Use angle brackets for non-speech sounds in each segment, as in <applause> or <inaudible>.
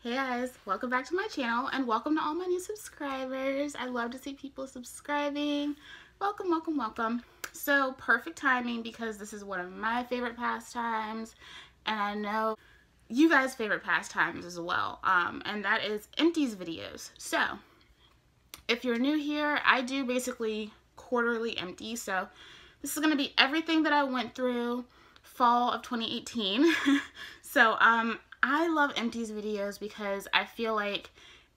Hey guys, welcome back to my channel and welcome to all my new subscribers. I love to see people subscribing. Welcome, welcome, welcome. So perfect timing because this is one of my favorite pastimes and I know you guys favorite pastimes as well um, and that is empties videos. So if you're new here, I do basically quarterly empty. So this is going to be everything that I went through fall of 2018. <laughs> so um, I love empties videos because I feel like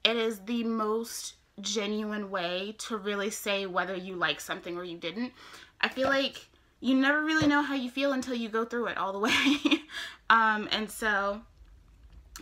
it is the most genuine way to really say whether you like something or you didn't. I feel like you never really know how you feel until you go through it all the <laughs> way. um, and so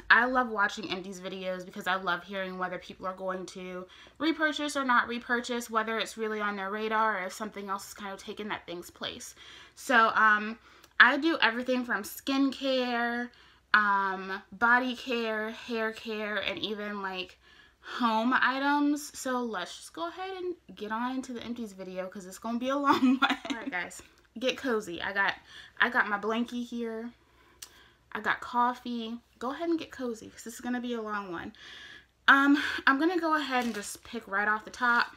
I love watching empties videos because I love hearing whether people are going to repurchase or not repurchase, whether it's really on their radar or if something else is kind of taking that thing's place. So um, I do everything from skincare, um, body care, hair care, and even like home items. So let's just go ahead and get on into the empties video because it's going to be a <laughs> long one. Alright guys, get cozy. I got, I got my blankie here. I got coffee. Go ahead and get cozy because this is going to be a long one. Um, I'm going to go ahead and just pick right off the top.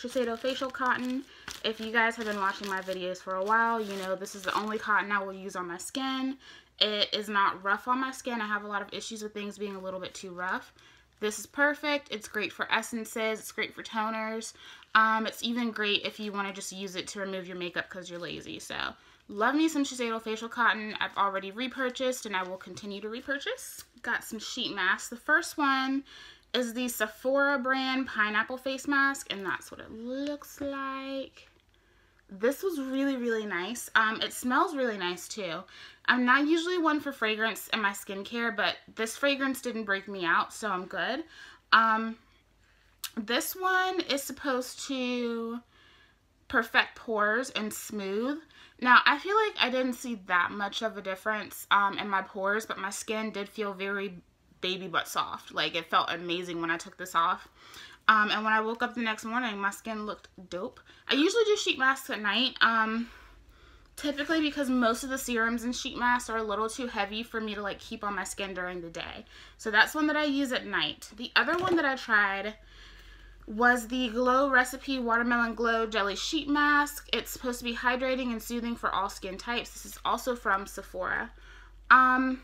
Shiseido Facial Cotton. If you guys have been watching my videos for a while, you know this is the only cotton I will use on my skin. It is not rough on my skin. I have a lot of issues with things being a little bit too rough. This is perfect. It's great for essences. It's great for toners. Um, it's even great if you want to just use it to remove your makeup because you're lazy. So, love me some Shiseido Facial Cotton. I've already repurchased and I will continue to repurchase. Got some sheet masks. The first one is the Sephora brand Pineapple Face Mask and that's what it looks like this was really, really nice. Um, it smells really nice too. I'm not usually one for fragrance in my skincare, but this fragrance didn't break me out, so I'm good. Um, this one is supposed to perfect pores and smooth. Now, I feel like I didn't see that much of a difference um, in my pores, but my skin did feel very baby butt soft. Like, it felt amazing when I took this off. Um, and when I woke up the next morning, my skin looked dope. I usually do sheet masks at night. Um, typically because most of the serums and sheet masks are a little too heavy for me to like keep on my skin during the day. So that's one that I use at night. The other one that I tried was the Glow Recipe Watermelon Glow Jelly Sheet Mask. It's supposed to be hydrating and soothing for all skin types. This is also from Sephora. Um,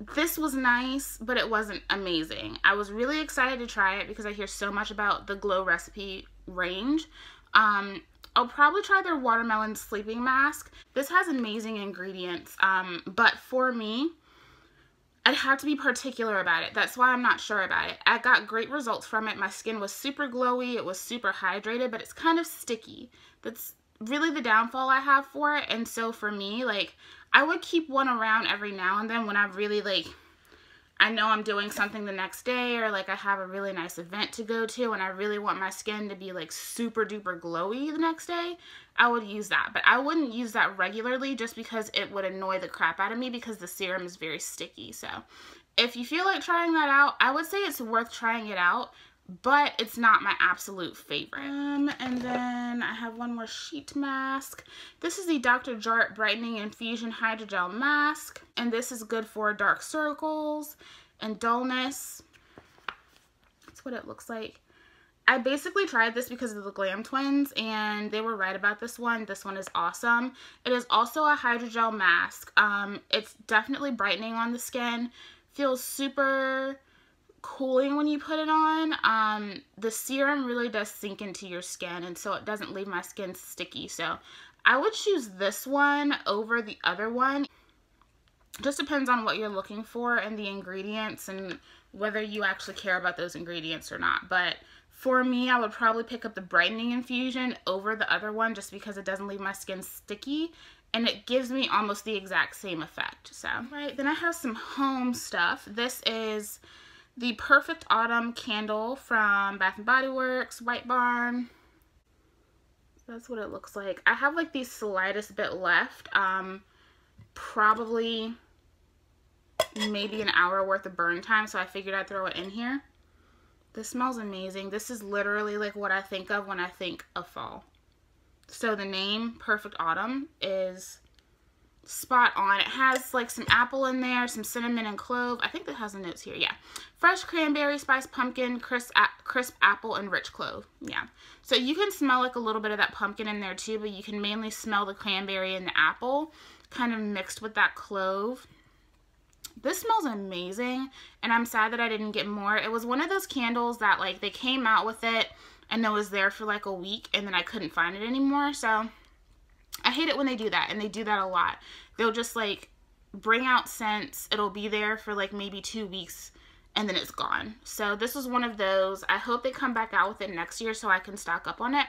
this was nice, but it wasn't amazing. I was really excited to try it because I hear so much about the Glow Recipe range. Um, I'll probably try their watermelon sleeping mask. This has amazing ingredients, um, but for me, I'd have to be particular about it. That's why I'm not sure about it. I got great results from it. My skin was super glowy. It was super hydrated, but it's kind of sticky. That's really the downfall I have for it. And so for me, like, I would keep one around every now and then when I really like I know I'm doing something the next day or like I have a really nice event to go to and I really want my skin to be like super duper glowy the next day, I would use that. But I wouldn't use that regularly just because it would annoy the crap out of me because the serum is very sticky. So if you feel like trying that out, I would say it's worth trying it out but it's not my absolute favorite. Um, and then I have one more sheet mask. This is the Dr. Jart Brightening Infusion Hydrogel Mask, and this is good for dark circles and dullness. That's what it looks like. I basically tried this because of the Glam Twins, and they were right about this one. This one is awesome. It is also a hydrogel mask. Um, it's definitely brightening on the skin. Feels super cooling when you put it on. Um, the serum really does sink into your skin and so it doesn't leave my skin sticky. So I would choose this one over the other one. Just depends on what you're looking for and the ingredients and whether you actually care about those ingredients or not. But for me, I would probably pick up the brightening infusion over the other one just because it doesn't leave my skin sticky and it gives me almost the exact same effect. So, right, then I have some home stuff. This is the Perfect Autumn candle from Bath & Body Works, White Barn. That's what it looks like. I have like the slightest bit left. Um, probably maybe an hour worth of burn time, so I figured I'd throw it in here. This smells amazing. This is literally like what I think of when I think of fall. So the name Perfect Autumn is spot on. It has like some apple in there, some cinnamon and clove. I think that has the notes here. Yeah. Fresh cranberry, spiced pumpkin, crisp, crisp apple, and rich clove. Yeah. So you can smell like a little bit of that pumpkin in there too, but you can mainly smell the cranberry and the apple kind of mixed with that clove. This smells amazing, and I'm sad that I didn't get more. It was one of those candles that like they came out with it and it was there for like a week and then I couldn't find it anymore. So I hate it when they do that, and they do that a lot. They'll just like bring out scents. It'll be there for like maybe two weeks and then it's gone. So this was one of those. I hope they come back out with it next year so I can stock up on it.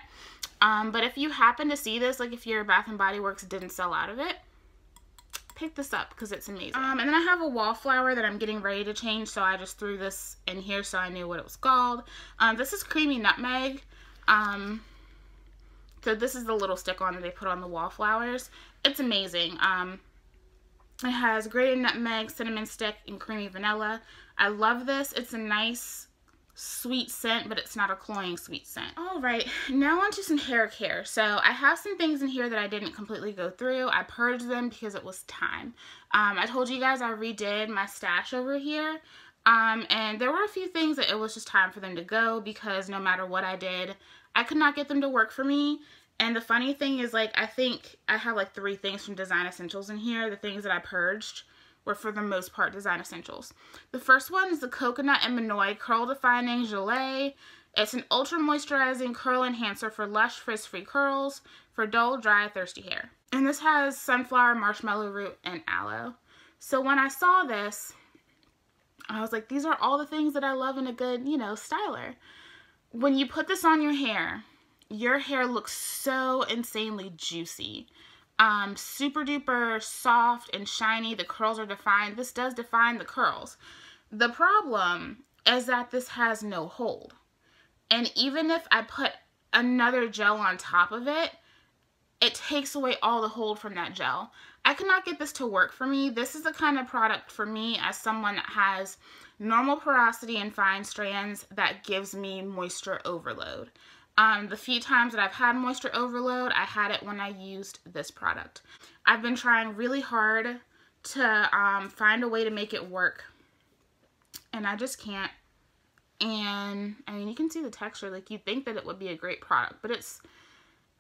Um, but if you happen to see this, like if your Bath & Body Works didn't sell out of it, pick this up because it's amazing. Um, and then I have a wallflower that I'm getting ready to change, so I just threw this in here so I knew what it was called. Um, this is Creamy Nutmeg. Um, so this is the little stick-on that they put on the wallflowers. It's amazing. Um, it has grated nutmeg, cinnamon stick, and creamy vanilla. I love this. It's a nice sweet scent, but it's not a cloying sweet scent. All right, now onto some hair care. So I have some things in here that I didn't completely go through. I purged them because it was time. Um, I told you guys I redid my stash over here. Um, and there were a few things that it was just time for them to go because no matter what I did, I could not get them to work for me. And the funny thing is, like, I think I have, like, three things from Design Essentials in here. The things that I purged were, for the most part, Design Essentials. The first one is the Coconut and Monoi Curl Defining Gelée. It's an ultra moisturizing curl enhancer for lush, frizz-free curls for dull, dry, thirsty hair. And this has sunflower, marshmallow root, and aloe. So when I saw this, I was like, these are all the things that I love in a good, you know, styler. When you put this on your hair, your hair looks so insanely juicy. Um, super duper soft and shiny. The curls are defined. This does define the curls. The problem is that this has no hold. And even if I put another gel on top of it, it takes away all the hold from that gel. I cannot get this to work for me. This is the kind of product for me as someone that has normal porosity and fine strands that gives me moisture overload. Um, the few times that I've had moisture overload, I had it when I used this product. I've been trying really hard to um, find a way to make it work. And I just can't. And, I mean, you can see the texture. Like, you think that it would be a great product. But it's,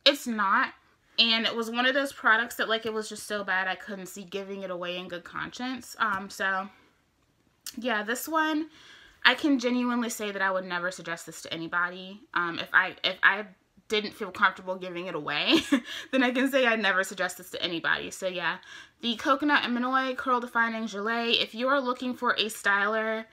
it's not. And it was one of those products that, like, it was just so bad I couldn't see giving it away in good conscience. Um, so, yeah, this one I can genuinely say that I would never suggest this to anybody. Um, if I if I didn't feel comfortable giving it away, <laughs> then I can say I never suggest this to anybody. So yeah, the Coconut and Curl Defining Gelée. If you are looking for a styler,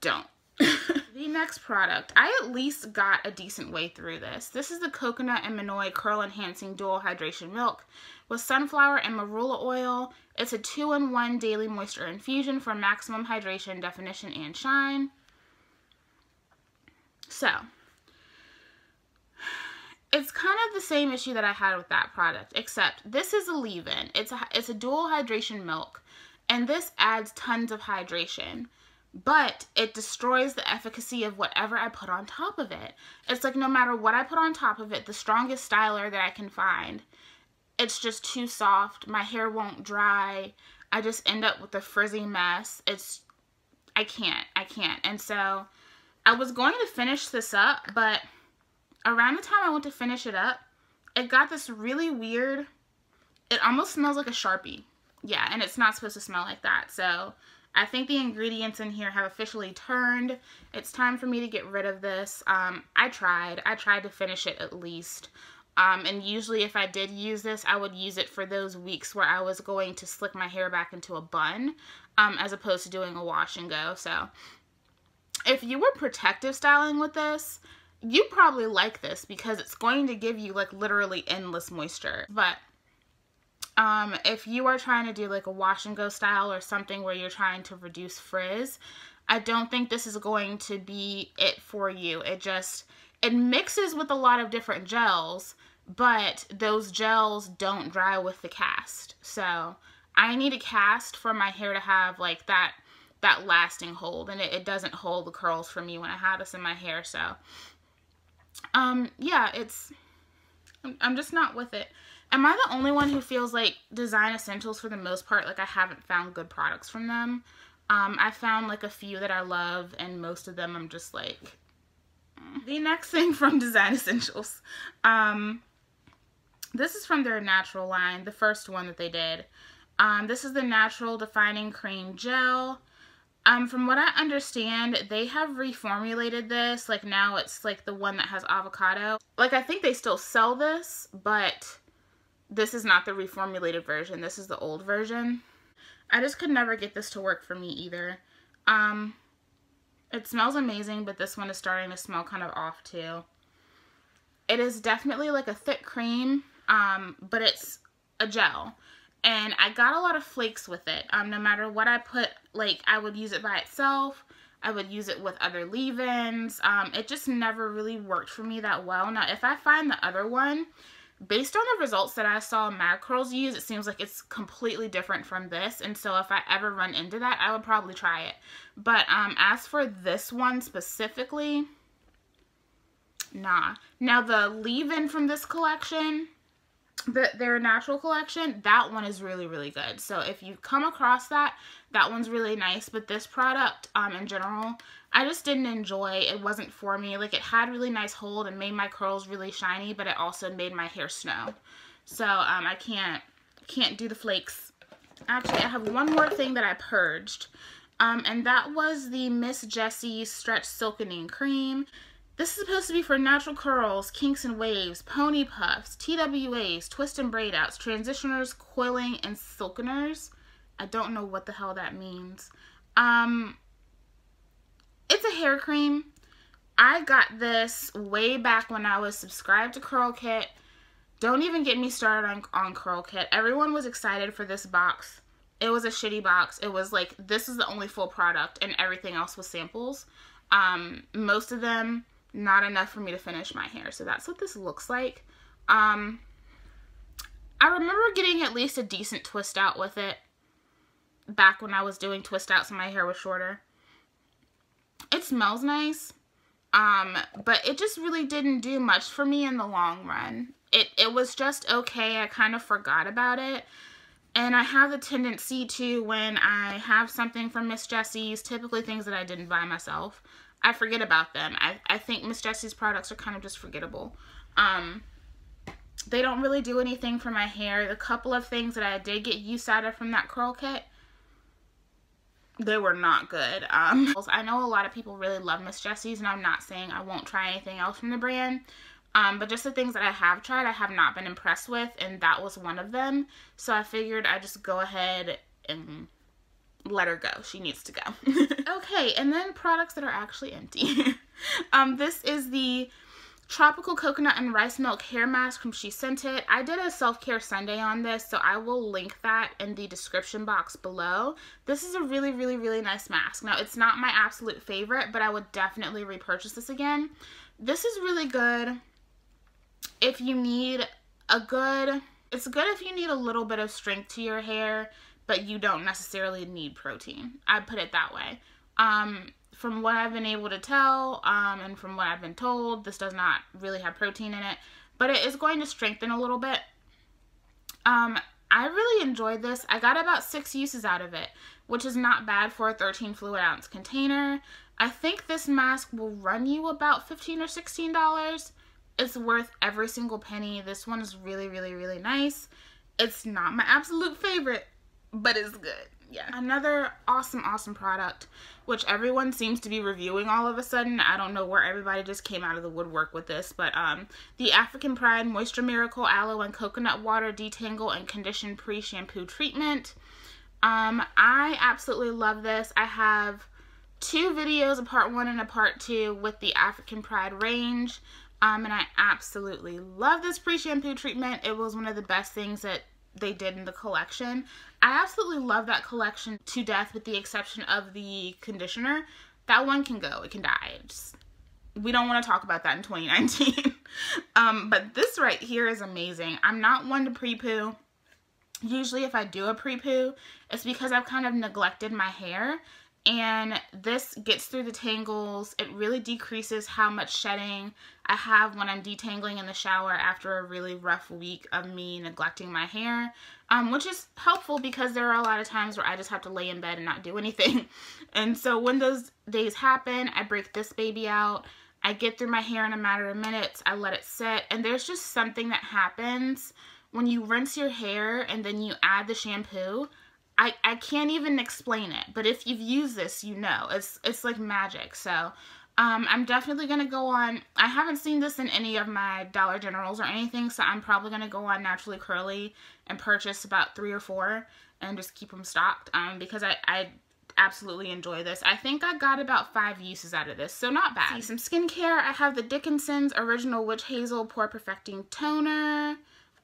don't. <laughs> the next product, I at least got a decent way through this. This is the Coconut and Monoi Curl Enhancing Dual Hydration Milk with sunflower and marula oil. It's a two-in-one daily moisture infusion for maximum hydration, definition, and shine. So, it's kind of the same issue that I had with that product, except this is a leave-in. It's a, it's a dual hydration milk, and this adds tons of hydration but it destroys the efficacy of whatever I put on top of it. It's like no matter what I put on top of it, the strongest styler that I can find, it's just too soft. My hair won't dry. I just end up with a frizzy mess. It's, I can't, I can't. And so I was going to finish this up, but around the time I went to finish it up, it got this really weird, it almost smells like a Sharpie. Yeah, and it's not supposed to smell like that. So I think the ingredients in here have officially turned. It's time for me to get rid of this. Um, I tried. I tried to finish it at least. Um, and usually if I did use this, I would use it for those weeks where I was going to slick my hair back into a bun um, as opposed to doing a wash and go. So if you were protective styling with this, you probably like this because it's going to give you like literally endless moisture. But um, if you are trying to do like a wash and go style or something where you're trying to reduce frizz, I don't think this is going to be it for you. It just, it mixes with a lot of different gels, but those gels don't dry with the cast. So I need a cast for my hair to have like that that lasting hold and it, it doesn't hold the curls for me when I have this in my hair so um yeah it's I'm just not with it am I the only one who feels like Design Essentials for the most part, like I haven't found good products from them? Um, I found like a few that I love and most of them I'm just like, mm. the next <laughs> thing from Design Essentials. Um, this is from their natural line, the first one that they did. Um, this is the Natural Defining Cream Gel. Um, from what I understand, they have reformulated this. Like now it's like the one that has avocado. Like I think they still sell this, but this is not the reformulated version. This is the old version. I just could never get this to work for me either. Um, it smells amazing, but this one is starting to smell kind of off too. It is definitely like a thick cream, um, but it's a gel and I got a lot of flakes with it. Um, no matter what I put, like I would use it by itself. I would use it with other leave-ins. Um, it just never really worked for me that well. Now, if I find the other one, based on the results that I saw Mad Curls use, it seems like it's completely different from this. And so if I ever run into that, I would probably try it. But um, as for this one specifically, nah. Now, the leave-in from this collection the, their natural collection, that one is really, really good. So if you come across that, that one's really nice. But this product, um, in general, I just didn't enjoy. It wasn't for me. Like, it had really nice hold and made my curls really shiny, but it also made my hair snow. So, um, I can't, can't do the flakes. Actually, I have one more thing that I purged. Um, and that was the Miss Jessie Stretch Silkening Cream. This is supposed to be for natural curls, kinks and waves, pony puffs, TWAs, twist and braid outs, transitioners, coiling, and silkeners. I don't know what the hell that means. Um, it's a hair cream. I got this way back when I was subscribed to Curl Kit. Don't even get me started on, on Curl Kit. Everyone was excited for this box. It was a shitty box. It was like, this is the only full product and everything else was samples. Um, most of them not enough for me to finish my hair. So that's what this looks like. Um, I remember getting at least a decent twist out with it back when I was doing twist outs and my hair was shorter. It smells nice, um, but it just really didn't do much for me in the long run. It, it was just okay. I kind of forgot about it. And I have the tendency to, when I have something from Miss Jessie's, typically things that I didn't buy myself, I forget about them. I, I think Miss Jessie's products are kind of just forgettable. Um, they don't really do anything for my hair. The couple of things that I did get use out of from that curl kit, they were not good. Um, <laughs> I know a lot of people really love Miss Jessie's, and I'm not saying I won't try anything else from the brand. Um, but just the things that I have tried, I have not been impressed with, and that was one of them. So I figured I'd just go ahead and let her go. She needs to go. <laughs> okay, and then products that are actually empty. <laughs> um, this is the Tropical Coconut and Rice Milk Hair Mask from She Scent It. I did a self-care Sunday on this, so I will link that in the description box below. This is a really, really, really nice mask. Now, it's not my absolute favorite, but I would definitely repurchase this again. This is really good if you need a good... It's good if you need a little bit of strength to your hair but you don't necessarily need protein. I put it that way. Um, from what I've been able to tell um, and from what I've been told, this does not really have protein in it, but it is going to strengthen a little bit. Um, I really enjoyed this. I got about six uses out of it, which is not bad for a 13 fluid ounce container. I think this mask will run you about 15 or $16. It's worth every single penny. This one is really, really, really nice. It's not my absolute favorite, but it's good. Yeah. Another awesome, awesome product, which everyone seems to be reviewing all of a sudden. I don't know where everybody just came out of the woodwork with this, but um, the African Pride Moisture Miracle Aloe and Coconut Water Detangle and Condition Pre-Shampoo Treatment. Um, I absolutely love this. I have two videos, a part one and a part two, with the African Pride range. Um, and I absolutely love this pre-shampoo treatment. It was one of the best things that they did in the collection. I absolutely love that collection to death with the exception of the conditioner. That one can go. It can die. Just, we don't want to talk about that in 2019. <laughs> um, but this right here is amazing. I'm not one to pre-poo. Usually if I do a pre-poo, it's because I've kind of neglected my hair and this gets through the tangles. It really decreases how much shedding I have when I'm detangling in the shower after a really rough week of me neglecting my hair, um, which is helpful because there are a lot of times where I just have to lay in bed and not do <laughs> anything. And so when those days happen, I break this baby out. I get through my hair in a matter of minutes. I let it sit. And there's just something that happens when you rinse your hair and then you add the shampoo I, I can't even explain it, but if you've used this, you know. It's it's like magic. So um, I'm definitely going to go on, I haven't seen this in any of my Dollar Generals or anything, so I'm probably going to go on Naturally Curly and purchase about three or four and just keep them stocked um, because I, I absolutely enjoy this. I think I got about five uses out of this, so not bad. See, some skincare, I have the Dickinson's Original Witch Hazel Pore Perfecting Toner.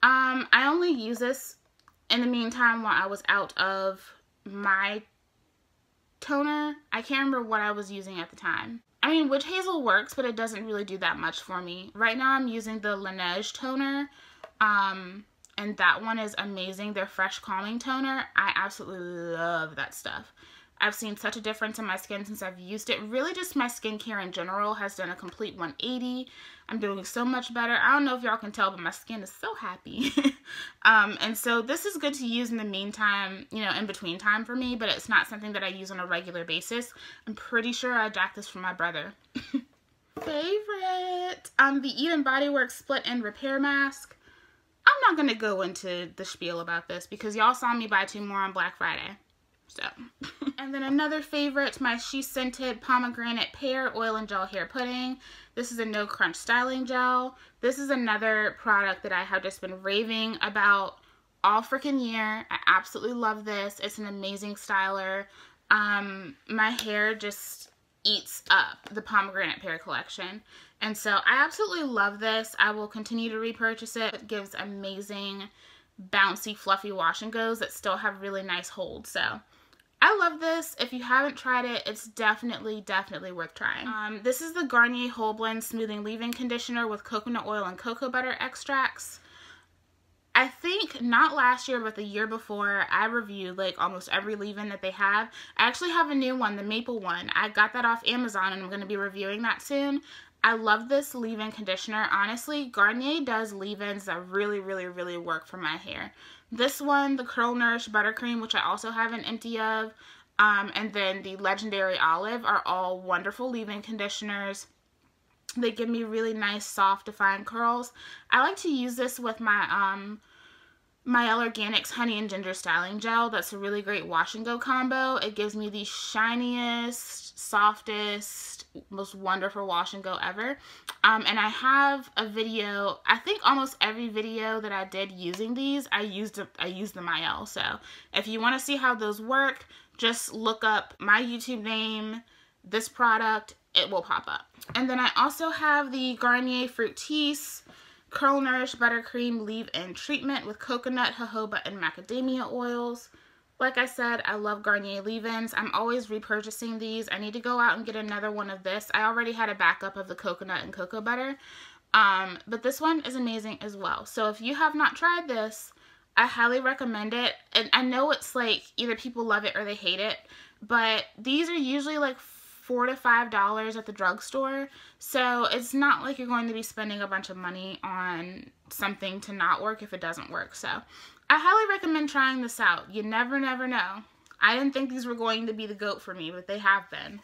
Um, I only use this in the meantime, while I was out of my toner, I can't remember what I was using at the time. I mean, Witch Hazel works, but it doesn't really do that much for me. Right now, I'm using the Laneige toner, um, and that one is amazing. Their Fresh Calming Toner. I absolutely love that stuff. I've seen such a difference in my skin since I've used it. Really just my skincare in general has done a complete 180. I'm doing so much better. I don't know if y'all can tell, but my skin is so happy. <laughs> um, and so this is good to use in the meantime, you know, in between time for me, but it's not something that I use on a regular basis. I'm pretty sure I got this from my brother. <laughs> Favorite. Um, the Eden Body Works Split End Repair Mask. I'm not going to go into the spiel about this because y'all saw me buy two more on Black Friday. So, <laughs> and then another favorite, my She Scent It Pomegranate Pear Oil and Gel Hair Pudding. This is a no crunch styling gel. This is another product that I have just been raving about all freaking year. I absolutely love this. It's an amazing styler. Um, my hair just eats up the pomegranate pear collection. And so I absolutely love this. I will continue to repurchase it. It gives amazing bouncy fluffy wash and goes that still have really nice hold. So I love this. If you haven't tried it, it's definitely, definitely worth trying. Um, this is the Garnier Whole Blend Smoothing Leave-In Conditioner with coconut oil and cocoa butter extracts. I think not last year, but the year before, I reviewed like almost every leave-in that they have. I actually have a new one, the maple one. I got that off Amazon and I'm going to be reviewing that soon. I love this leave-in conditioner. Honestly, Garnier does leave-ins that really, really, really work for my hair. This one, the Curl Nourish Buttercream, which I also have an empty of, um, and then the Legendary Olive are all wonderful leave-in conditioners. They give me really nice, soft, defined curls. I like to use this with my um, Mielle Organics Honey and Ginger Styling Gel. That's a really great wash and go combo. It gives me the shiniest, softest, most wonderful wash and go ever. Um, and I have a video, I think almost every video that I did using these, I used, a, I used the Mielle. So if you want to see how those work, just look up my YouTube name, this product, it will pop up. And then I also have the Garnier Fructis Curl Nourish Buttercream Leave-In Treatment with coconut, jojoba, and macadamia oils. Like I said, I love Garnier leave-ins. I'm always repurchasing these. I need to go out and get another one of this. I already had a backup of the coconut and cocoa butter. Um, but this one is amazing as well. So if you have not tried this, I highly recommend it. And I know it's like either people love it or they hate it. But these are usually like four to five dollars at the drugstore. So it's not like you're going to be spending a bunch of money on something to not work if it doesn't work. So I highly recommend trying this out. You never never know. I didn't think these were going to be the goat for me but they have been.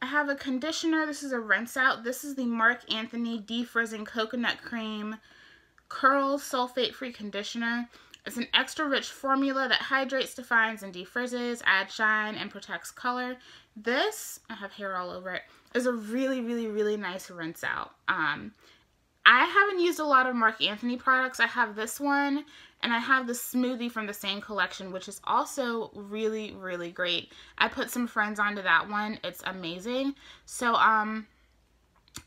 I have a conditioner. This is a rinse out. This is the Marc Anthony defrizzing coconut cream curl sulfate free conditioner. It's an extra rich formula that hydrates, defines, and defrizzes, adds shine, and protects color. This, I have hair all over it, is a really, really, really nice rinse out. Um, I haven't used a lot of Marc Anthony products. I have this one and I have the smoothie from the same collection, which is also really, really great. I put some friends onto that one. It's amazing. So, um,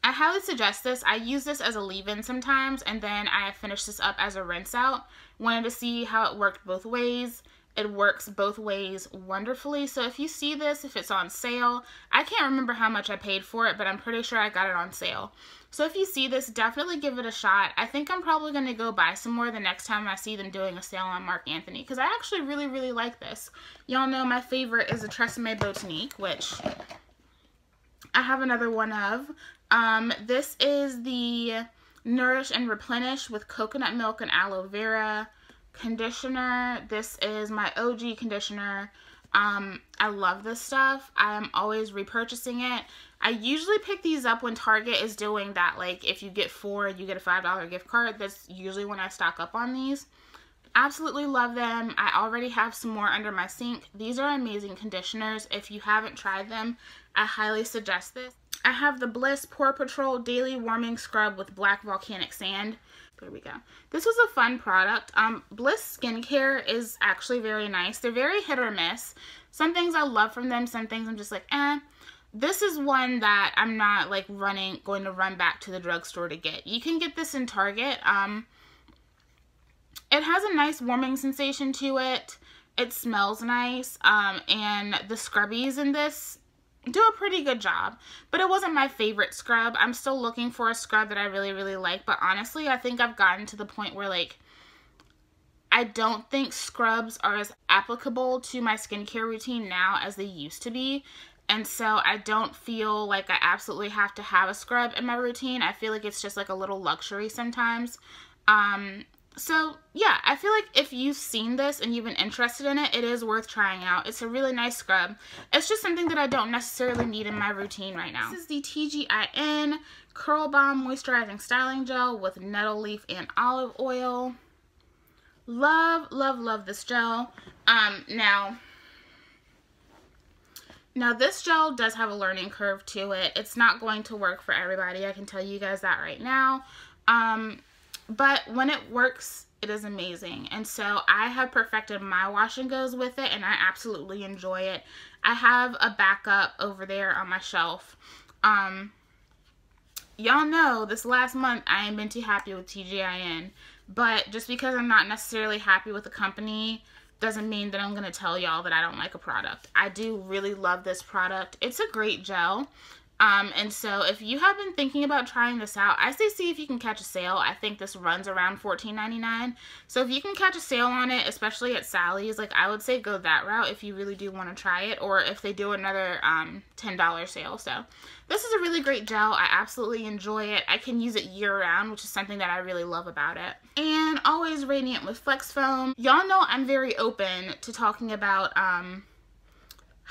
I highly suggest this. I use this as a leave-in sometimes, and then I finish this up as a rinse out. Wanted to see how it worked both ways. It works both ways wonderfully. So if you see this, if it's on sale, I can't remember how much I paid for it, but I'm pretty sure I got it on sale. So if you see this, definitely give it a shot. I think I'm probably going to go buy some more the next time I see them doing a sale on Marc Anthony because I actually really, really like this. Y'all know my favorite is the Tresemme Botanique, which I have another one of. Um, this is the Nourish and Replenish with coconut milk and aloe vera conditioner. This is my OG conditioner. Um, I love this stuff. I am always repurchasing it. I usually pick these up when Target is doing that, like if you get four, you get a $5 gift card. That's usually when I stock up on these. Absolutely love them. I already have some more under my sink. These are amazing conditioners. If you haven't tried them, I highly suggest this. I have the Bliss Pore Patrol Daily Warming Scrub with Black Volcanic Sand. There we go. This was a fun product. Um, Bliss Skincare is actually very nice. They're very hit or miss. Some things I love from them. Some things I'm just like, eh. This is one that I'm not like running, going to run back to the drugstore to get. You can get this in Target. Um, it has a nice warming sensation to it. It smells nice. Um, and the scrubbies in this do a pretty good job. But it wasn't my favorite scrub. I'm still looking for a scrub that I really, really like. But honestly, I think I've gotten to the point where, like, I don't think scrubs are as applicable to my skincare routine now as they used to be. And so I don't feel like I absolutely have to have a scrub in my routine. I feel like it's just like a little luxury sometimes. Um, so yeah, I feel like if you've seen this and you've been interested in it, it is worth trying out. It's a really nice scrub. It's just something that I don't necessarily need in my routine right now. This is the TGIN Curl Bomb Moisturizing Styling Gel with nettle leaf and olive oil. Love, love, love this gel. Um, now, now this gel does have a learning curve to it. It's not going to work for everybody. I can tell you guys that right now. Um, but when it works, it is amazing. And so I have perfected my wash and goes with it and I absolutely enjoy it. I have a backup over there on my shelf. Um, y'all know this last month I ain't been too happy with TGIN. But just because I'm not necessarily happy with the company doesn't mean that I'm going to tell y'all that I don't like a product. I do really love this product. It's a great gel. Um, and so if you have been thinking about trying this out, I say see if you can catch a sale. I think this runs around $14.99. So if you can catch a sale on it, especially at Sally's, like I would say go that route if you really do want to try it. Or if they do another um, $10 sale. So this is a really great gel. I absolutely enjoy it. I can use it year round, which is something that I really love about it. And always radiant with Flex Foam. Y'all know I'm very open to talking about um,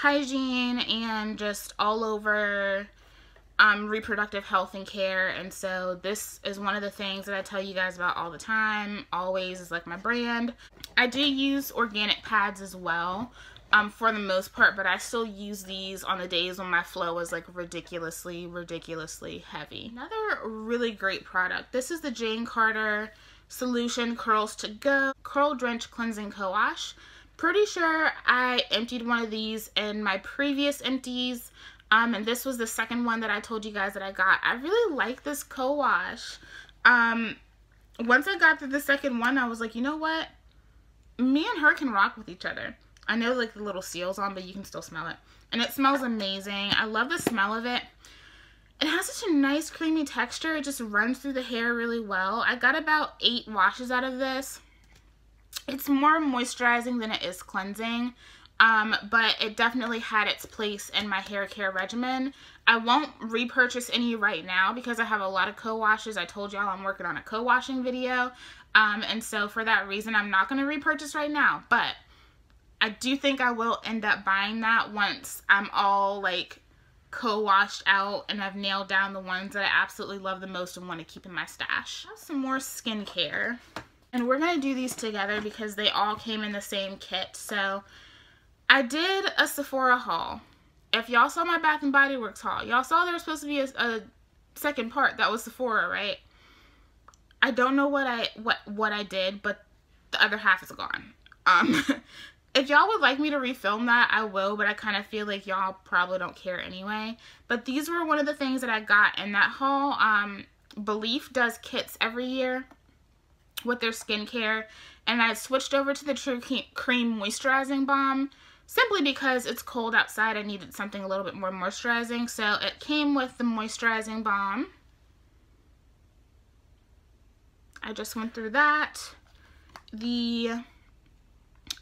hygiene and just all over um, reproductive health and care. And so this is one of the things that I tell you guys about all the time. Always is like my brand. I do use organic pads as well. Um, for the most part, but I still use these on the days when my flow is like ridiculously, ridiculously heavy. Another really great product. This is the Jane Carter Solution Curls to Go Curl Drench Cleansing Co-Wash. Pretty sure I emptied one of these in my previous empties um, and this was the second one that I told you guys that I got. I really like this co-wash. Um, once I got to the second one, I was like, you know what? Me and her can rock with each other. I know like the little seal's on, but you can still smell it. And it smells amazing. I love the smell of it. It has such a nice creamy texture. It just runs through the hair really well. I got about eight washes out of this. It's more moisturizing than it is cleansing. Um, but it definitely had its place in my hair care regimen. I won't repurchase any right now because I have a lot of co-washes. I told y'all I'm working on a co-washing video. Um, and so for that reason, I'm not going to repurchase right now. But I do think I will end up buying that once I'm all like co-washed out and I've nailed down the ones that I absolutely love the most and want to keep in my stash. some more skincare. And we're going to do these together because they all came in the same kit. So I did a Sephora haul. If y'all saw my Bath and Body Works haul, y'all saw there was supposed to be a, a second part that was Sephora, right? I don't know what I what what I did, but the other half is gone. Um, <laughs> if y'all would like me to refilm that, I will, but I kind of feel like y'all probably don't care anyway. But these were one of the things that I got in that haul. Um, Belif does kits every year with their skincare And I switched over to the True Cream Moisturizing Balm simply because it's cold outside. I needed something a little bit more moisturizing. So it came with the moisturizing balm. I just went through that. The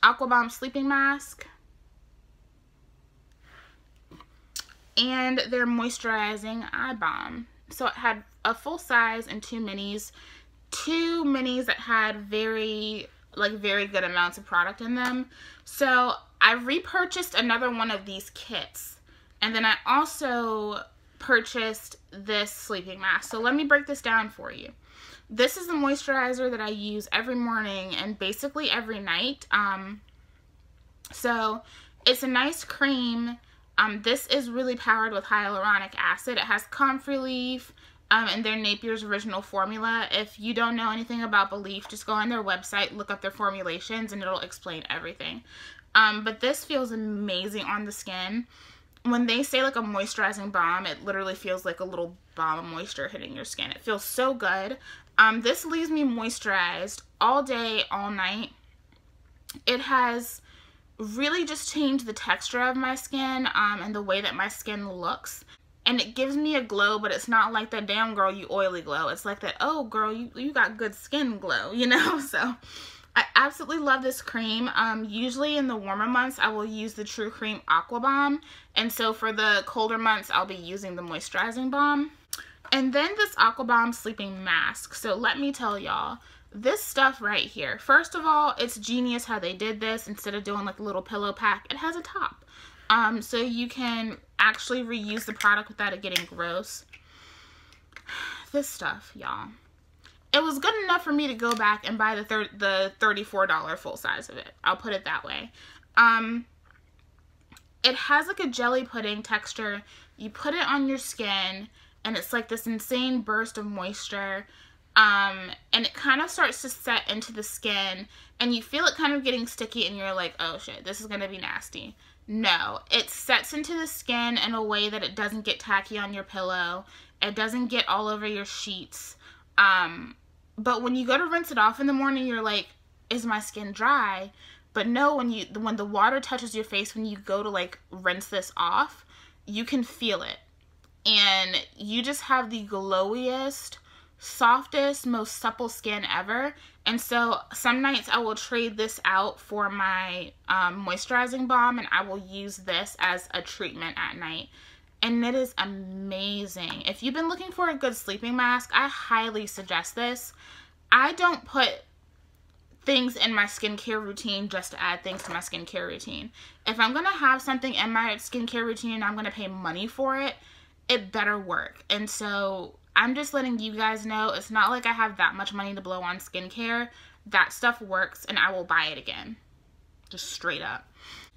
Aquabomb Sleeping Mask. And their Moisturizing Eye Balm. So it had a full size and two minis. Two minis that had very, like, very good amounts of product in them. So I repurchased another one of these kits. And then I also purchased this sleeping mask. So let me break this down for you. This is the moisturizer that I use every morning and basically every night. Um, so it's a nice cream. Um, this is really powered with hyaluronic acid. It has comfrey leaf um, and their Napier's original formula. If you don't know anything about Belif, just go on their website, look up their formulations, and it'll explain everything. Um, but this feels amazing on the skin. When they say like a moisturizing balm, it literally feels like a little balm of moisture hitting your skin. It feels so good. Um, this leaves me moisturized all day, all night. It has really just changed the texture of my skin um, and the way that my skin looks. And it gives me a glow, but it's not like that damn girl, you oily glow. It's like that, oh girl, you, you got good skin glow, <laughs> you know? So I absolutely love this cream. Um, usually in the warmer months, I will use the True Cream Aqua Bomb. And so for the colder months, I'll be using the Moisturizing Balm. And then this Aqua Bomb Sleeping Mask. So let me tell y'all, this stuff right here, first of all, it's genius how they did this. Instead of doing like a little pillow pack, it has a top. Um, so you can actually reuse the product without it getting gross. <sighs> This stuff, y'all it was good enough for me to go back and buy the thir the $34 full size of it. I'll put it that way. Um, it has like a jelly pudding texture. You put it on your skin and it's like this insane burst of moisture. Um, and it kind of starts to set into the skin and you feel it kind of getting sticky and you're like, oh shit, this is going to be nasty. No, it sets into the skin in a way that it doesn't get tacky on your pillow. It doesn't get all over your sheets. Um, but when you go to rinse it off in the morning, you're like, is my skin dry? But no, when you when the water touches your face, when you go to like rinse this off, you can feel it. And you just have the glowiest, softest, most supple skin ever. And so some nights I will trade this out for my um, moisturizing balm and I will use this as a treatment at night. And it is amazing. If you've been looking for a good sleeping mask, I highly suggest this. I don't put things in my skincare routine just to add things to my skincare routine. If I'm going to have something in my skincare routine and I'm going to pay money for it, it better work. And so I'm just letting you guys know it's not like I have that much money to blow on skincare. That stuff works and I will buy it again. Just straight up.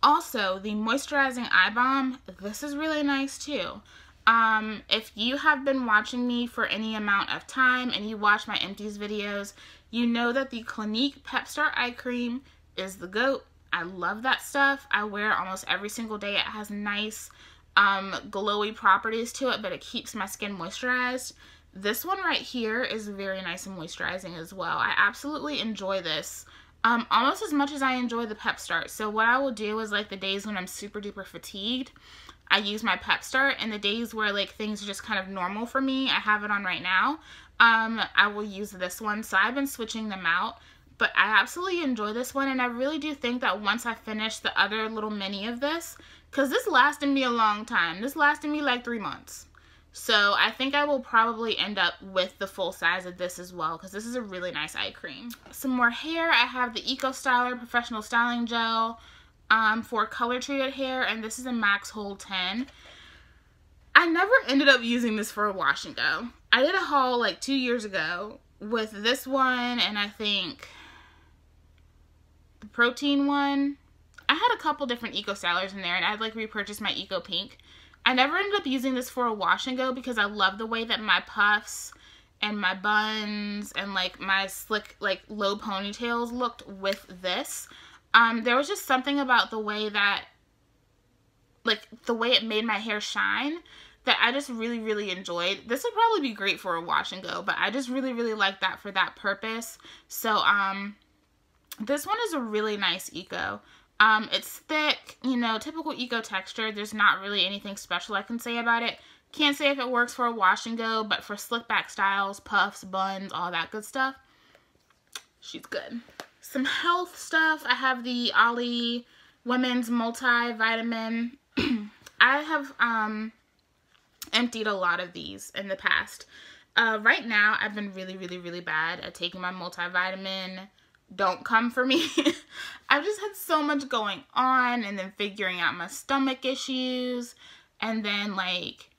Also, the moisturizing eye balm, this is really nice too. Um, if you have been watching me for any amount of time and you watch my empties videos, you know that the Clinique Pep Start Eye Cream is the GOAT. I love that stuff. I wear it almost every single day. It has nice um, glowy properties to it, but it keeps my skin moisturized. This one right here is very nice and moisturizing as well. I absolutely enjoy this um, almost as much as I enjoy the Pep Start. So what I will do is like the days when I'm super duper fatigued, I use my Pep Start and the days where like things are just kind of normal for me, I have it on right now, um, I will use this one. So I've been switching them out, but I absolutely enjoy this one and I really do think that once I finish the other little mini of this, because this lasted me a long time. This lasted me like three months. So I think I will probably end up with the full size of this as well because this is a really nice eye cream. Some more hair. I have the Eco Styler Professional Styling Gel um, for color treated hair and this is a max hold 10 I never ended up using this for a wash and go I did a haul like two years ago with this one and I think the protein one I had a couple different eco stylers in there and I'd like repurchased my eco pink I never ended up using this for a wash and go because I love the way that my puffs and my buns and like my slick like low ponytails looked with this um, there was just something about the way that, like, the way it made my hair shine that I just really, really enjoyed. This would probably be great for a wash and go, but I just really, really like that for that purpose. So, um, This one is a really nice Eco. Um, it's thick, you know, typical Eco texture. There's not really anything special I can say about it. Can't say if it works for a wash and go, but for slick back styles, puffs, buns, all that good stuff, she's good. Some health stuff. I have the Olly Women's Multivitamin. <clears throat> I have um, emptied a lot of these in the past. Uh, right now, I've been really, really, really bad at taking my multivitamin. Don't come for me. <laughs> I've just had so much going on and then figuring out my stomach issues and then like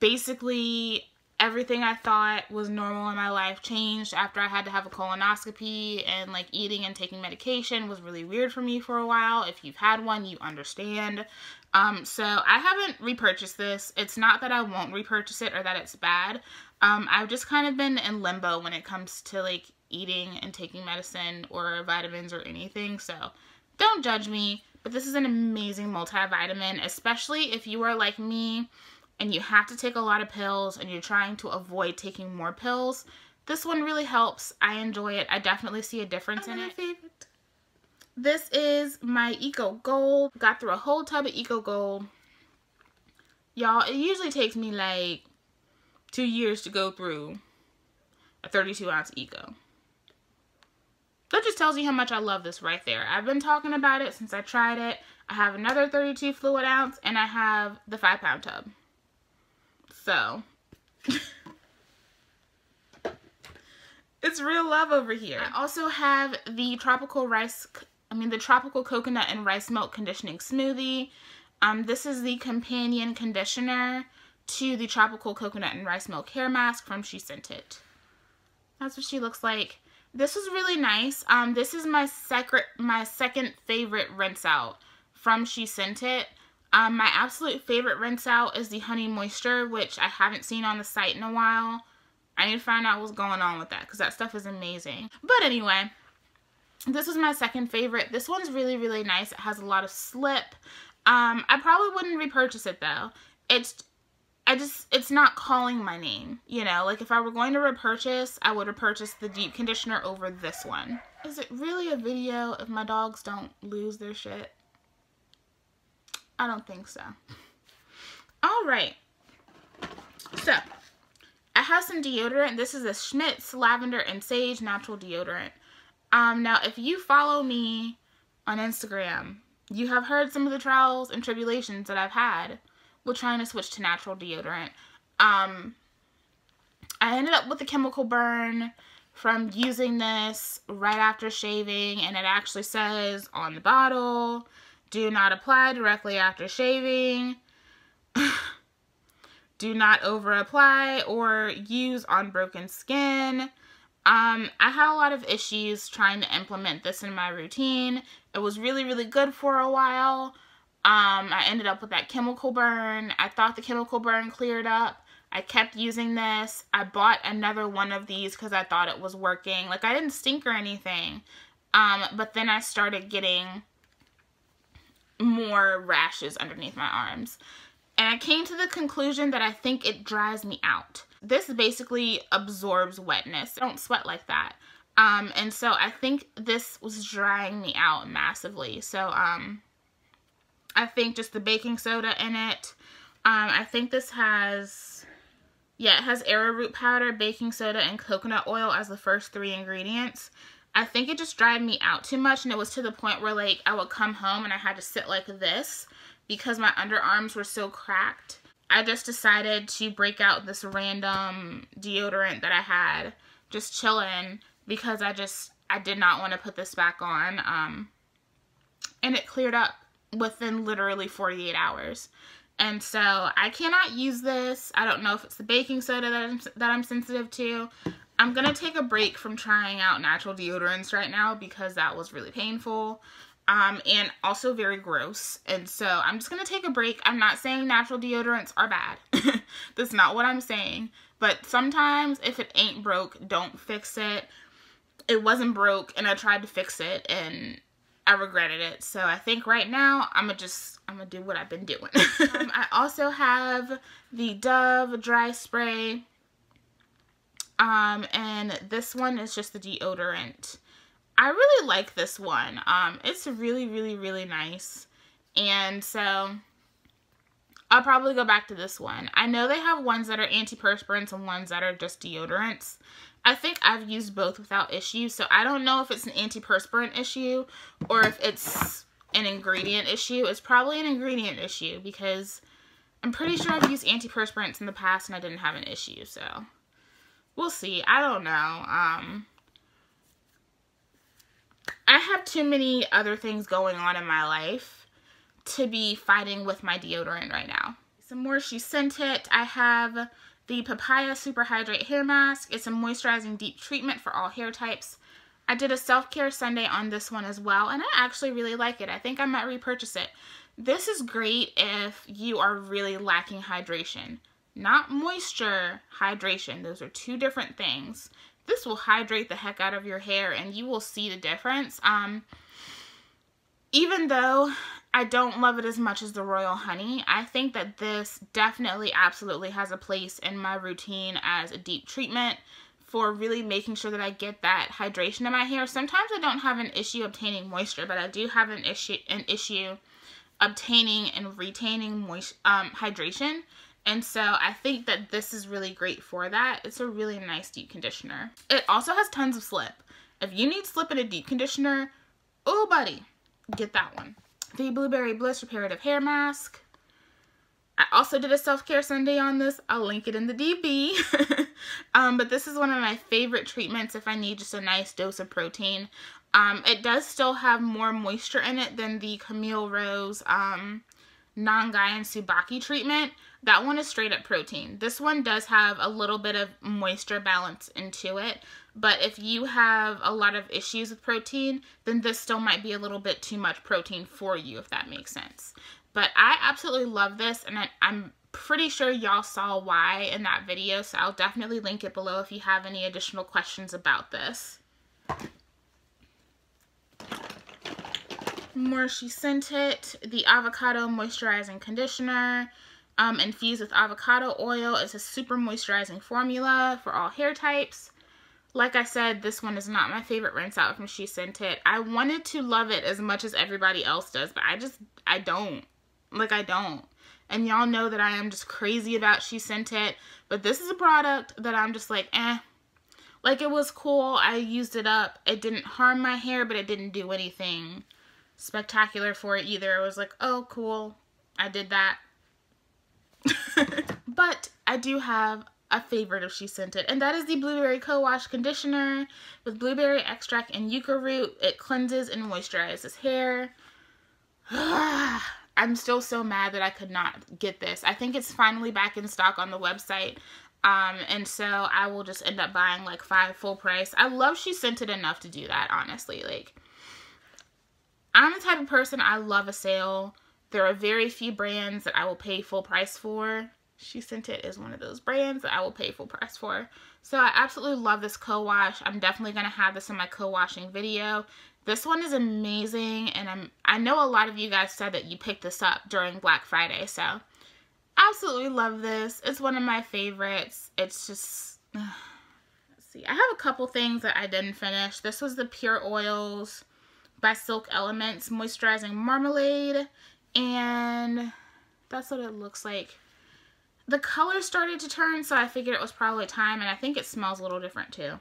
basically everything I thought was normal in my life changed after I had to have a colonoscopy and like eating and taking medication was really weird for me for a while. If you've had one, you understand. Um, so I haven't repurchased this. It's not that I won't repurchase it or that it's bad. Um, I've just kind of been in limbo when it comes to like eating and taking medicine or vitamins or anything. So don't judge me, but this is an amazing multivitamin, especially if you are like me and you have to take a lot of pills and you're trying to avoid taking more pills. This one really helps. I enjoy it. I definitely see a difference in it. Favorite. This is my Eco Gold. Got through a whole tub of Eco Gold. Y'all, it usually takes me like two years to go through a 32 ounce Eco. That just tells you how much I love this right there. I've been talking about it since I tried it. I have another 32 fluid ounce and I have the 5 pound tub. So, <laughs> it's real love over here. I also have the tropical rice, I mean the tropical coconut and rice milk conditioning smoothie. Um, this is the companion conditioner to the tropical coconut and rice milk hair mask from She Scent It. That's what she looks like. This was really nice. Um, this is my second my second favorite rinse out from She Scent It. Um, my absolute favorite rinse out is the Honey Moisture, which I haven't seen on the site in a while. I need to find out what's going on with that because that stuff is amazing. But anyway, this was my second favorite. This one's really, really nice. It has a lot of slip. Um, I probably wouldn't repurchase it though. It's, I just, it's not calling my name. You know, like if I were going to repurchase, I would repurchase the deep conditioner over this one. Is it really a video if my dogs don't lose their shit? I don't think so. All right. So, I have some deodorant. This is a Schmidt's Lavender and Sage Natural Deodorant. Um, now, if you follow me on Instagram, you have heard some of the trials and tribulations that I've had with trying to switch to natural deodorant. Um, I ended up with a chemical burn from using this right after shaving, and it actually says on the bottle do not apply directly after shaving. <sighs> Do not over apply or use on broken skin. Um, I had a lot of issues trying to implement this in my routine. It was really, really good for a while. Um, I ended up with that chemical burn. I thought the chemical burn cleared up. I kept using this. I bought another one of these because I thought it was working. Like, I didn't stink or anything. Um, but then I started getting more rashes underneath my arms. And I came to the conclusion that I think it dries me out. This basically absorbs wetness. I don't sweat like that. Um, and so I think this was drying me out massively. So um, I think just the baking soda in it. Um, I think this has, yeah, it has arrowroot powder, baking soda, and coconut oil as the first three ingredients. I think it just dried me out too much and it was to the point where like I would come home and I had to sit like this because my underarms were so cracked. I just decided to break out this random deodorant that I had just chilling because I just I did not want to put this back on um and it cleared up within literally 48 hours. And so I cannot use this. I don't know if it's the baking soda that I'm, that I'm sensitive to. I'm going to take a break from trying out natural deodorants right now because that was really painful um, and also very gross. And so I'm just going to take a break. I'm not saying natural deodorants are bad. <laughs> That's not what I'm saying. But sometimes if it ain't broke, don't fix it. It wasn't broke and I tried to fix it and I regretted it. So I think right now I'm to just, I'm to do what I've been doing. <laughs> um, I also have the Dove Dry Spray um, and this one is just the deodorant. I really like this one. Um, it's really, really, really nice. And so I'll probably go back to this one. I know they have ones that are antiperspirants and ones that are just deodorants. I think I've used both without issue, so I don't know if it's an antiperspirant issue or if it's an ingredient issue. It's probably an ingredient issue because I'm pretty sure I've used antiperspirants in the past and I didn't have an issue, so we'll see. I don't know. Um, I have too many other things going on in my life to be fighting with my deodorant right now. Some more SheScentIt. I have the Papaya Super Hydrate Hair Mask. It's a moisturizing deep treatment for all hair types. I did a self-care Sunday on this one as well, and I actually really like it. I think I might repurchase it. This is great if you are really lacking hydration. Not moisture, hydration. Those are two different things. This will hydrate the heck out of your hair, and you will see the difference. Um, even though I don't love it as much as the Royal Honey. I think that this definitely absolutely has a place in my routine as a deep treatment for really making sure that I get that hydration in my hair. Sometimes I don't have an issue obtaining moisture, but I do have an issue an issue obtaining and retaining moist um, hydration. And so I think that this is really great for that. It's a really nice deep conditioner. It also has tons of slip. If you need slip in a deep conditioner, oh buddy, get that one the Blueberry Bliss Reparative Hair Mask. I also did a self-care Sunday on this. I'll link it in the DB. <laughs> um, but this is one of my favorite treatments if I need just a nice dose of protein. Um, it does still have more moisture in it than the Camille Rose um, Nangai and Tsubaki treatment. That one is straight up protein. This one does have a little bit of moisture balance into it. But if you have a lot of issues with protein, then this still might be a little bit too much protein for you, if that makes sense. But I absolutely love this, and I, I'm pretty sure y'all saw why in that video, so I'll definitely link it below if you have any additional questions about this. More it, the Avocado Moisturizing Conditioner, um, infused with avocado oil. It's a super moisturizing formula for all hair types. Like I said, this one is not my favorite rinse out from She Scent It. I wanted to love it as much as everybody else does, but I just, I don't. Like, I don't. And y'all know that I am just crazy about She Scent It, but this is a product that I'm just like, eh. Like, it was cool. I used it up. It didn't harm my hair, but it didn't do anything spectacular for it either. It was like, oh, cool. I did that. <laughs> but I do have a favorite of SheScentIt, and that is the Blueberry Co-Wash Conditioner with blueberry extract and yucca root. It cleanses and moisturizes hair. <sighs> I'm still so mad that I could not get this. I think it's finally back in stock on the website. Um, and so I will just end up buying like five full price. I love SheScentIt enough to do that, honestly. Like, I'm the type of person, I love a sale. There are very few brands that I will pay full price for. SheScentIt is one of those brands that I will pay full price for. So I absolutely love this co-wash. I'm definitely going to have this in my co-washing video. This one is amazing and I'm I know a lot of you guys said that you picked this up during Black Friday. So absolutely love this. It's one of my favorites. It's just let's see. I have a couple things that I didn't finish. This was the Pure Oils by Silk Elements Moisturizing Marmalade and that's what it looks like the color started to turn, so I figured it was probably time, and I think it smells a little different too.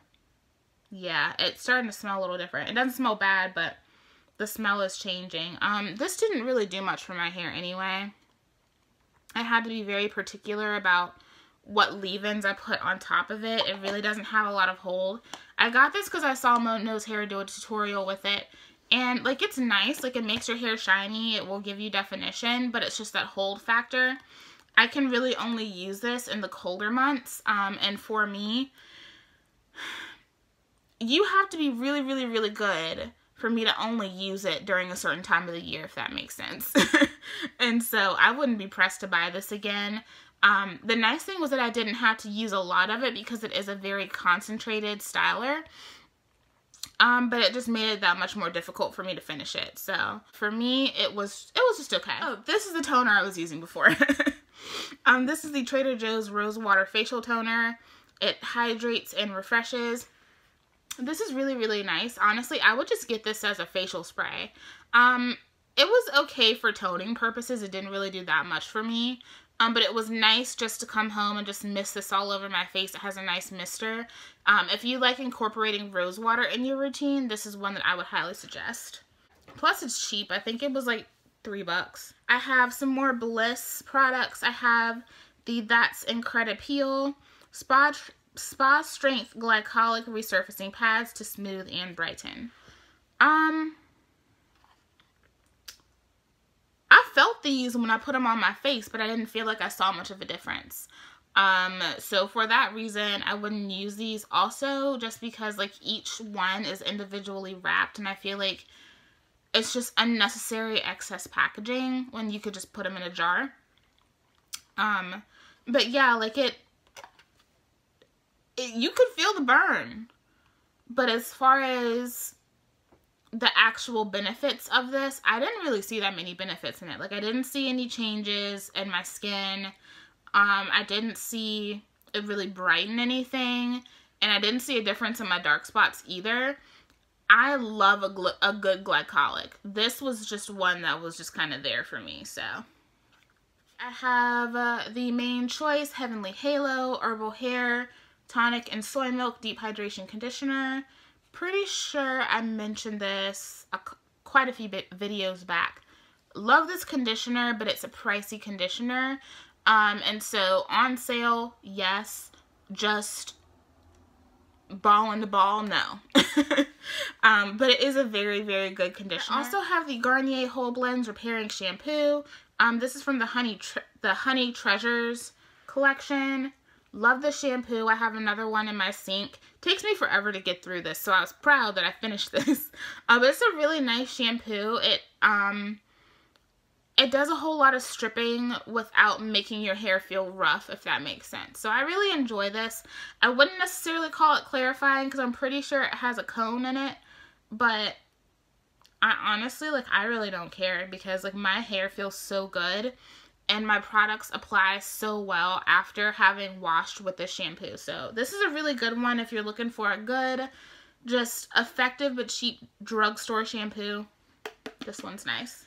Yeah, it's starting to smell a little different. It doesn't smell bad, but the smell is changing. Um, this didn't really do much for my hair anyway. I had to be very particular about what leave-ins I put on top of it. It really doesn't have a lot of hold. I got this because I saw Mo Knows Hair do a tutorial with it. And, like, it's nice. Like, it makes your hair shiny. It will give you definition, but it's just that hold factor. I can really only use this in the colder months. Um, and for me, you have to be really, really, really good for me to only use it during a certain time of the year, if that makes sense. <laughs> and so I wouldn't be pressed to buy this again. Um, the nice thing was that I didn't have to use a lot of it because it is a very concentrated styler. Um, but it just made it that much more difficult for me to finish it. So for me, it was it was just okay. Oh, this is the toner I was using before. <laughs> Um, this is the Trader Joe's Rose Water Facial Toner. It hydrates and refreshes. this is really, really nice. Honestly, I would just get this as a facial spray. Um, it was okay for toning purposes. It didn't really do that much for me. Um, but it was nice just to come home and just mist this all over my face. It has a nice mister. Um, if you like incorporating rose water in your routine, this is one that I would highly suggest. Plus, it's cheap. I think it was like three bucks. I have some more Bliss products. I have the That's Incredipeel Spa, Spa Strength Glycolic Resurfacing Pads to smooth and brighten. Um, I felt these when I put them on my face, but I didn't feel like I saw much of a difference. Um, so for that reason, I wouldn't use these also just because like each one is individually wrapped and I feel like it's just unnecessary excess packaging when you could just put them in a jar. Um, but yeah, like it, it you could feel the burn. But as far as the actual benefits of this, I didn't really see that many benefits in it. Like I didn't see any changes in my skin. Um, I didn't see it really brighten anything. And I didn't see a difference in my dark spots either. I love a, a good glycolic. This was just one that was just kind of there for me, so. I have uh, the Mane Choice Heavenly Halo Herbal Hair Tonic and Soy Milk Deep Hydration Conditioner pretty sure I mentioned this a, quite a few videos back. Love this conditioner, but it's a pricey conditioner. Um, and so on sale, yes, just ball in the ball, no. <laughs> um, but it is a very, very good conditioner. I also have the Garnier Whole Blends Repairing Shampoo. Um, this is from the Honey, the Honey Treasures collection. Love the shampoo. I have another one in my sink. Takes me forever to get through this, so I was proud that I finished <laughs> this. Uh, but it's a really nice shampoo. It um, it does a whole lot of stripping without making your hair feel rough, if that makes sense. So I really enjoy this. I wouldn't necessarily call it clarifying because I'm pretty sure it has a cone in it. But I honestly, like, I really don't care because, like, my hair feels so good and my products apply so well after having washed with this shampoo. So this is a really good one if you're looking for a good, just effective but cheap drugstore shampoo. This one's nice.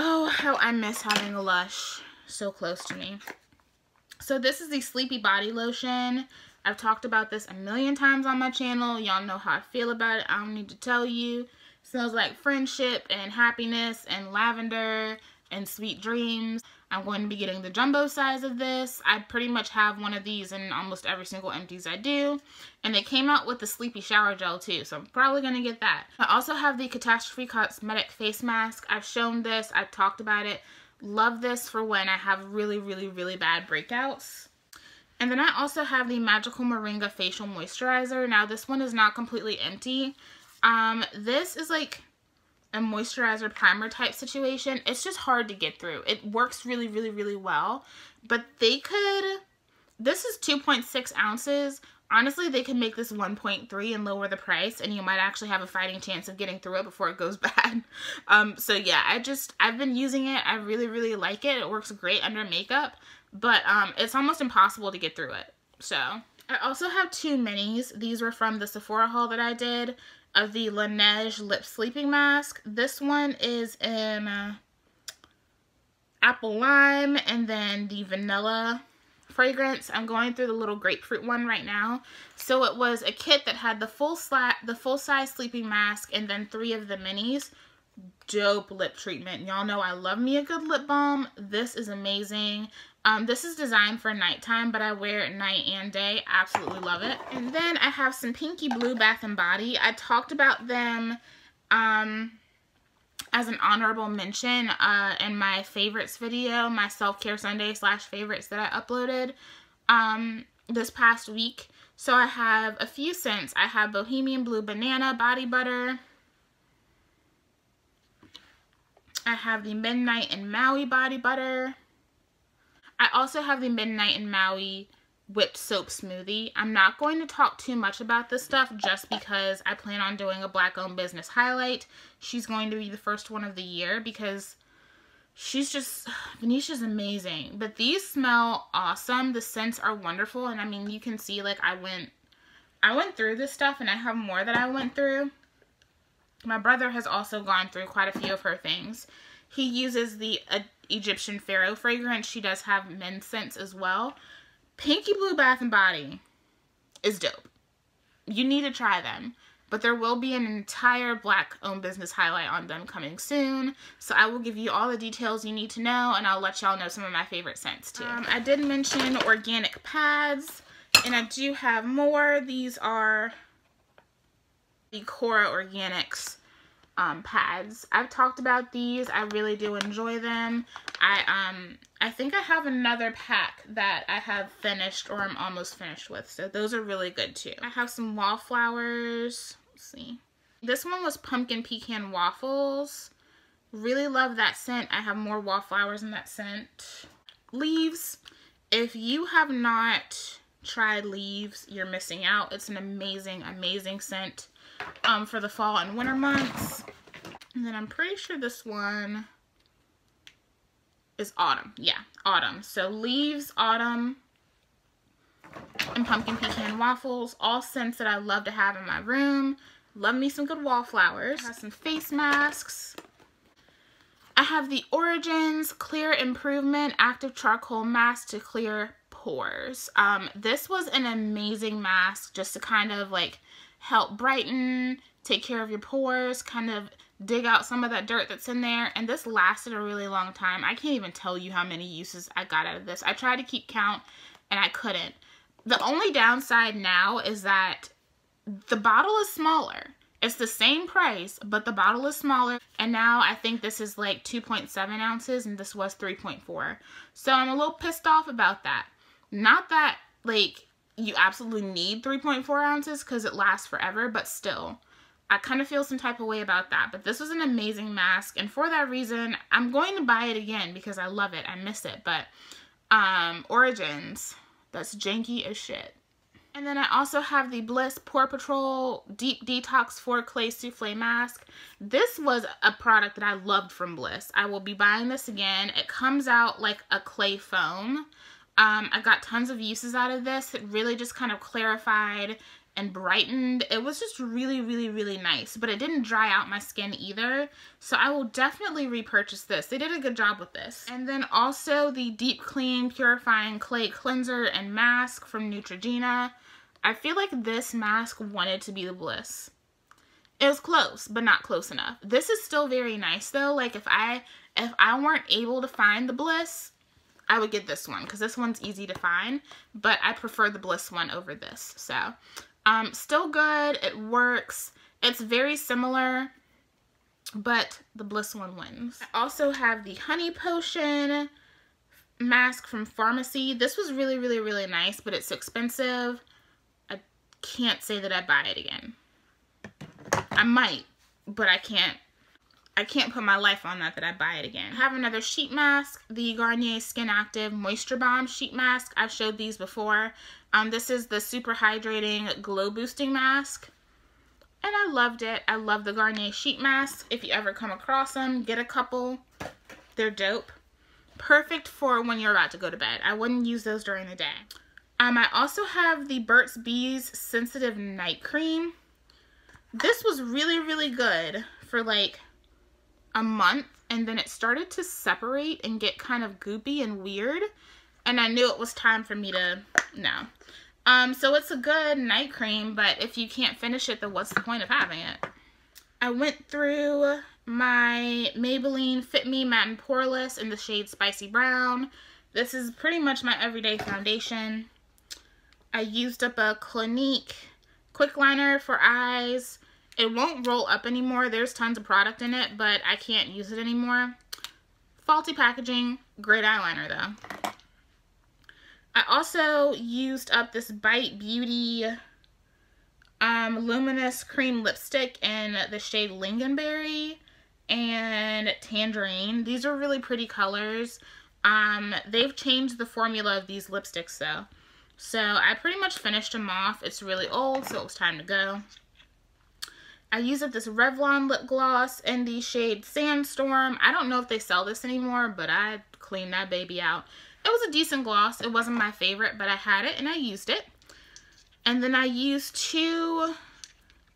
Oh, how I miss having a Lush so close to me. So this is the Sleepy Body Lotion. I've talked about this a million times on my channel. Y'all know how I feel about it. I don't need to tell you. It smells like friendship and happiness and lavender and Sweet Dreams. I'm going to be getting the jumbo size of this. I pretty much have one of these in almost every single empties I do. And they came out with the Sleepy Shower Gel too, so I'm probably going to get that. I also have the Catastrophe Cosmetic Face Mask. I've shown this. I've talked about it. Love this for when I have really, really, really bad breakouts. And then I also have the Magical Moringa Facial Moisturizer. Now, this one is not completely empty. Um, this is like a moisturizer primer type situation, it's just hard to get through. It works really, really, really well. But they could, this is 2.6 ounces. Honestly, they could make this 1.3 and lower the price and you might actually have a fighting chance of getting through it before it goes <laughs> bad. Um, so yeah, I just, I've been using it. I really, really like it. It works great under makeup, but um, it's almost impossible to get through it. So I also have two minis. These were from the Sephora haul that I did of the Laneige Lip Sleeping Mask. This one is in uh, apple lime and then the vanilla fragrance. I'm going through the little grapefruit one right now. So it was a kit that had the full slat, the full size sleeping mask and then three of the minis. Dope lip treatment. Y'all know I love me a good lip balm. This is amazing. Um, this is designed for nighttime, but I wear it night and day. Absolutely love it. And then I have some Pinky Blue Bath & Body. I talked about them um, as an honorable mention uh, in my favorites video, my self-care Sunday slash favorites that I uploaded um, this past week. So I have a few scents. I have Bohemian Blue Banana Body Butter. I have the Midnight in Maui Body Butter. I also have the Midnight in Maui whipped soap smoothie. I'm not going to talk too much about this stuff just because I plan on doing a black owned business highlight. She's going to be the first one of the year because she's just, <sighs> Venetia's amazing. But these smell awesome. The scents are wonderful. And I mean, you can see like I went I went through this stuff and I have more that I went through. My brother has also gone through quite a few of her things. He uses the Egyptian Pharaoh fragrance. She does have men's scents as well. Pinky Blue Bath and Body is dope. You need to try them. But there will be an entire black owned business highlight on them coming soon. So I will give you all the details you need to know and I'll let y'all know some of my favorite scents too. Um, I did mention organic pads and I do have more. These are the Cora Organics um, pads. I've talked about these. I really do enjoy them. I um I think I have another pack that I have finished or I'm almost finished with. So those are really good too. I have some wallflowers. Let's see. This one was pumpkin pecan waffles. Really love that scent. I have more wallflowers in that scent. Leaves. If you have not tried leaves, you're missing out. It's an amazing, amazing scent um, for the fall and winter months. And then I'm pretty sure this one is autumn. Yeah, autumn. So leaves, autumn, and pumpkin pecan waffles. All scents that I love to have in my room. Love me some good wallflowers. I have some face masks. I have the Origins Clear Improvement Active Charcoal Mask to clear pores. Um, this was an amazing mask just to kind of like help brighten, take care of your pores, kind of dig out some of that dirt that's in there. And this lasted a really long time. I can't even tell you how many uses I got out of this. I tried to keep count and I couldn't. The only downside now is that the bottle is smaller. It's the same price, but the bottle is smaller. And now I think this is like 2.7 ounces and this was 3.4. So I'm a little pissed off about that. Not that like you absolutely need 3.4 ounces because it lasts forever, but still, I kind of feel some type of way about that. But this was an amazing mask, and for that reason, I'm going to buy it again because I love it. I miss it, but um, Origins, that's janky as shit. And then I also have the Bliss Pore Patrol Deep Detox 4 Clay Souffle Mask. This was a product that I loved from Bliss. I will be buying this again. It comes out like a clay foam. Um, I got tons of uses out of this. It really just kind of clarified and brightened. It was just really, really, really nice. But it didn't dry out my skin either. So I will definitely repurchase this. They did a good job with this. And then also the Deep Clean Purifying Clay Cleanser and Mask from Neutrogena. I feel like this mask wanted to be the Bliss. It was close, but not close enough. This is still very nice though. Like if I if I weren't able to find the Bliss, I would get this one because this one's easy to find, but I prefer the Bliss one over this. So, um, still good. It works. It's very similar, but the Bliss one wins. I also have the Honey Potion mask from Farmacy. This was really, really, really nice, but it's expensive. I can't say that I'd buy it again. I might, but I can't I can't put my life on that that I buy it again. I have another sheet mask, the Garnier Skin Active Moisture Bomb sheet mask. I've showed these before. Um, this is the super hydrating glow boosting mask. And I loved it. I love the Garnier sheet mask. If you ever come across them, get a couple. They're dope. Perfect for when you're about to go to bed. I wouldn't use those during the day. Um, I also have the Burt's Bees Sensitive Night Cream. This was really, really good for like a month and then it started to separate and get kind of goopy and weird. And I knew it was time for me to, no. Um, so it's a good night cream, but if you can't finish it, then what's the point of having it? I went through my Maybelline Fit Me Matte and Poreless in the shade Spicy Brown. This is pretty much my everyday foundation. I used up a Clinique Quick Liner for eyes. It won't roll up anymore. There's tons of product in it, but I can't use it anymore. Faulty packaging. Great eyeliner, though. I also used up this Bite Beauty um, Luminous Cream Lipstick in the shade Lingonberry and Tangerine. These are really pretty colors. Um, they've changed the formula of these lipsticks, though. So I pretty much finished them off. It's really old, so it was time to go. I use up this Revlon lip gloss in the shade Sandstorm. I don't know if they sell this anymore, but I cleaned that baby out. It was a decent gloss. It wasn't my favorite, but I had it and I used it. And then I used two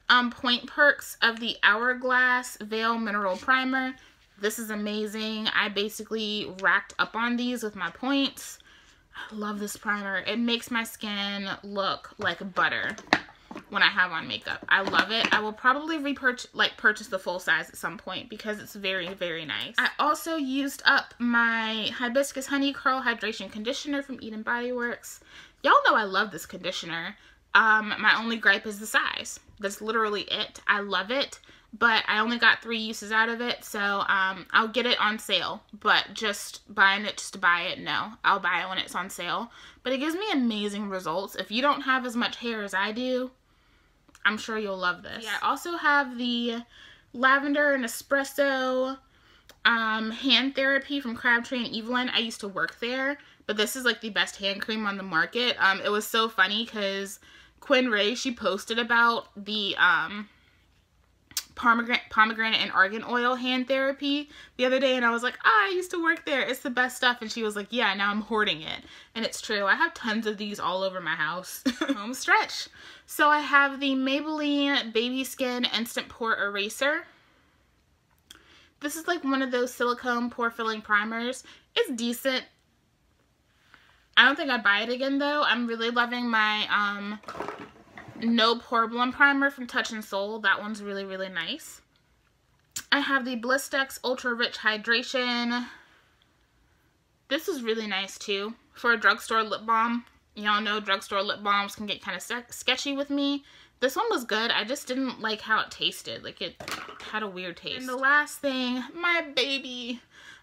um, Point Perks of the Hourglass Veil Mineral Primer. This is amazing. I basically racked up on these with my points. I love this primer. It makes my skin look like butter when I have on makeup. I love it. I will probably repurchase like purchase the full size at some point because it's very, very nice. I also used up my Hibiscus Honey Curl Hydration Conditioner from Eden Body Works. Y'all know I love this conditioner. Um, my only gripe is the size. That's literally it. I love it, but I only got three uses out of it, so um, I'll get it on sale. But just buying it just to buy it, no. I'll buy it when it's on sale. But it gives me amazing results. If you don't have as much hair as I do, I'm sure you'll love this. Yeah, I also have the Lavender and Espresso um, hand therapy from Crabtree and Evelyn. I used to work there, but this is like the best hand cream on the market. Um, it was so funny because Quinn Ray, she posted about the um, pomegranate, pomegranate and argan oil hand therapy the other day and I was like, ah, I used to work there. It's the best stuff. And she was like, yeah, now I'm hoarding it. And it's true. I have tons of these all over my house. <laughs> Home stretch. So I have the Maybelline Baby Skin Instant Pore Eraser. This is like one of those silicone pore filling primers. It's decent. I don't think I'd buy it again though. I'm really loving my um, No Problem Primer from Touch in Sol. That one's really, really nice. I have the Blistex Ultra Rich Hydration. This is really nice too for a drugstore lip balm. Y'all know drugstore lip balms can get kind of sketchy with me. This one was good. I just didn't like how it tasted. Like it had a weird taste. And the last thing, my baby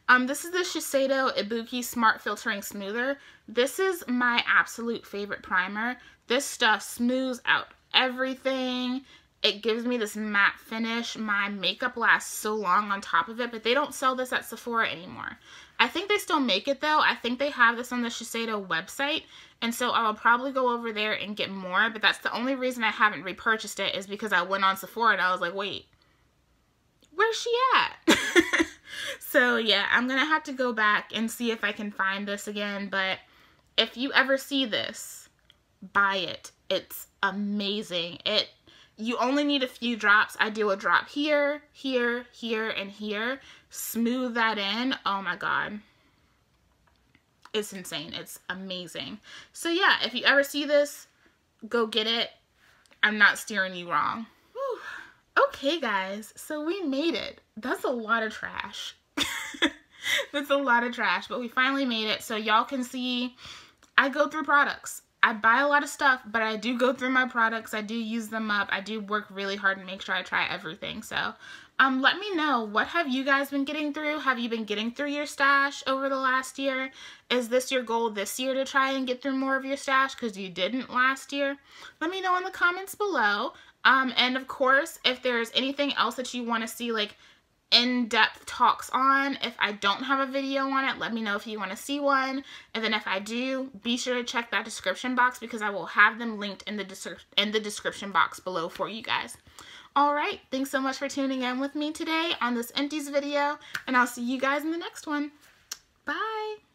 um, this is the Shiseido Ibuki Smart Filtering Smoother. This is my absolute favorite primer. This stuff smooths out everything. It gives me this matte finish. My makeup lasts so long on top of it, but they don't sell this at Sephora anymore. I think they still make it though. I think they have this on the Shiseido website. And so I will probably go over there and get more. But that's the only reason I haven't repurchased it is because I went on Sephora and I was like, wait, where's she at? <laughs> so yeah, I'm going to have to go back and see if I can find this again. But if you ever see this, buy it. It's amazing. It you only need a few drops. I do a drop here, here, here, and here. Smooth that in. Oh my god. It's insane. It's amazing. So yeah, if you ever see this, go get it. I'm not steering you wrong. Whew. Okay, guys. So we made it. That's a lot of trash. <laughs> That's a lot of trash, but we finally made it. So y'all can see I go through products. I buy a lot of stuff, but I do go through my products. I do use them up. I do work really hard and make sure I try everything. So um, let me know, what have you guys been getting through? Have you been getting through your stash over the last year? Is this your goal this year to try and get through more of your stash because you didn't last year? Let me know in the comments below. Um, and of course, if there's anything else that you want to see, like in-depth talks on. If I don't have a video on it, let me know if you want to see one. And then if I do, be sure to check that description box because I will have them linked in the, in the description box below for you guys. Alright, thanks so much for tuning in with me today on this empties video, and I'll see you guys in the next one. Bye!